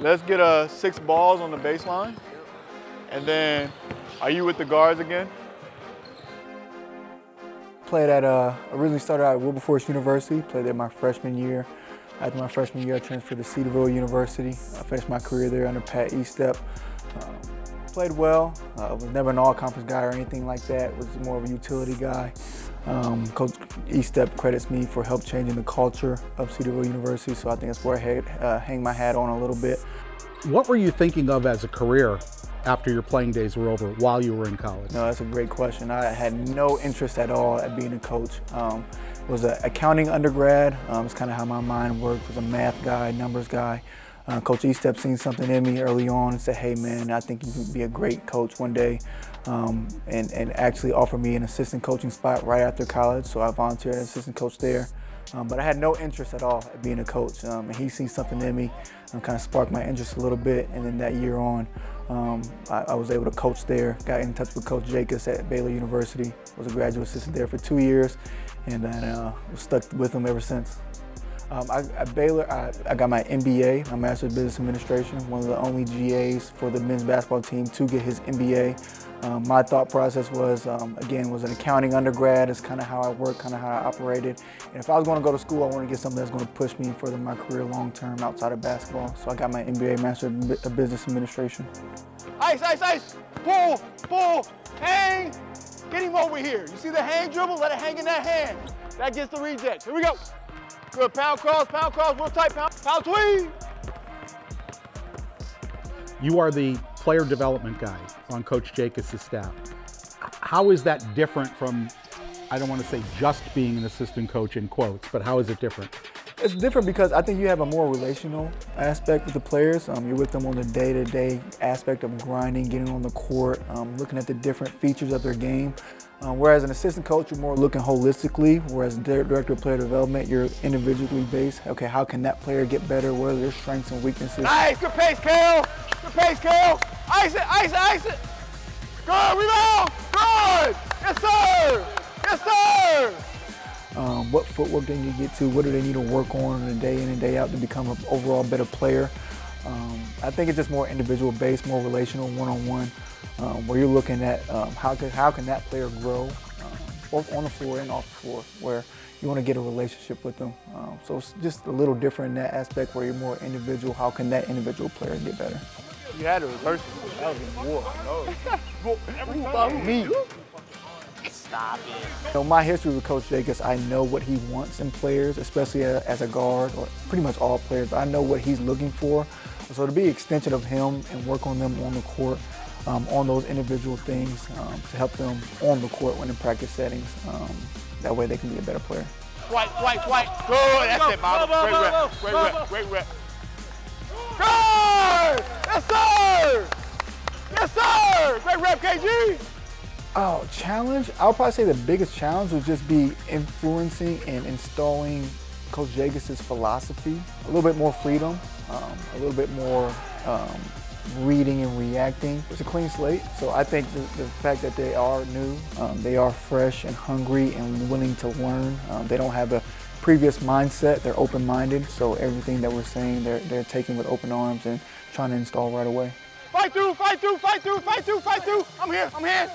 let's get uh, six balls on the baseline. And then, are you with the guards again? Played at, uh, originally started out at Wilberforce University, played there my freshman year. After my freshman year, I transferred to Cedarville University. I finished my career there under Pat Estepp. Uh, played well, uh, was never an all-conference guy or anything like that, was more of a utility guy. Um, Coach Estepp credits me for help changing the culture of Cedarville University, so I think that's where I had, uh, hang my hat on a little bit. What were you thinking of as a career after your playing days were over while you were in college? No, that's a great question. I had no interest at all at being a coach. Um, was an accounting undergrad. Um, it's kind of how my mind worked. Was a math guy, numbers guy. Uh, coach Estepp seen something in me early on and said, hey man, I think you can be a great coach one day. Um, and, and actually offered me an assistant coaching spot right after college. So I volunteered as assistant coach there. Um, but I had no interest at all at being a coach. Um, and he seen something in me and kind of sparked my interest a little bit. And then that year on, um, I, I, was able to coach there. Got in touch with Coach Jakus at Baylor University. Was a graduate assistant there for two years, and then uh, stuck with him ever since. Um, I, at Baylor, I, I, got my MBA, my Master of Business Administration, one of the only GAs for the men's basketball team to get his MBA. Um, my thought process was, um, again, was an accounting undergrad. It's kind of how I worked, kind of how I operated. And if I was going to go to school, I wanted to get something that's going to push me further my career long term outside of basketball. So I got my MBA, Master of Business Administration. Ice, ice, ice! Pull, pull, hang! Get him over here. You see the hang dribble? Let it hang in that hand. That gets the reject. Here we go. Good, pound cross, pound cross, real tight, pound, pound tweed. You are the player development guy on Coach Jakus' staff. How is that different from, I don't want to say just being an assistant coach in quotes, but how is it different? It's different because I think you have a more relational aspect with the players. Um, you're with them on the day-to-day -day aspect of grinding, getting on the court, um, looking at the different features of their game. Um, whereas an assistant coach, you're more looking holistically. Whereas director of player development, you're individually based. Okay, how can that player get better? What are their strengths and weaknesses? Nice, good pace, Kale. Good pace, Kale. Ice it, ice it, ice it. Good, rebound. Good. Yes, sir. Yes, sir. Um, what footwork they need to get to, what do they need to work on in a day in and day out to become an overall better player. Um, I think it's just more individual based, more relational, one-on-one, um, where you're looking at um, how, can, how can that player grow, um, both on the floor and off the floor, where you want to get a relationship with them. Um, so it's just a little different in that aspect where you're more individual. How can that individual player get better? You had to reverse it. That was in war. No. Every time me. Stop it. You know, my history with Coach Jakus, I know what he wants in players, especially as a guard, or pretty much all players. I know what he's looking for. So to be an extension of him and work on them on the court, um, on those individual things um, to help them on the court when in practice settings. Um, that way they can be a better player. White, white, white. Good. That's it, Bob. Great rep. Great rep. Great rep. Good. Yes, sir. Yes, sir. Great rep, KG. Oh, challenge? I would probably say the biggest challenge would just be influencing and installing Coach Jakus' philosophy. A little bit more freedom, um, a little bit more um, reading and reacting. It's a clean slate, so I think the, the fact that they are new, um, they are fresh and hungry and willing to learn. Um, they don't have a previous mindset, they're open-minded, so everything that we're saying, they're, they're taking with open arms and trying to install right away. Fight through, fight through, fight through, fight through, fight through. I'm here, I'm here.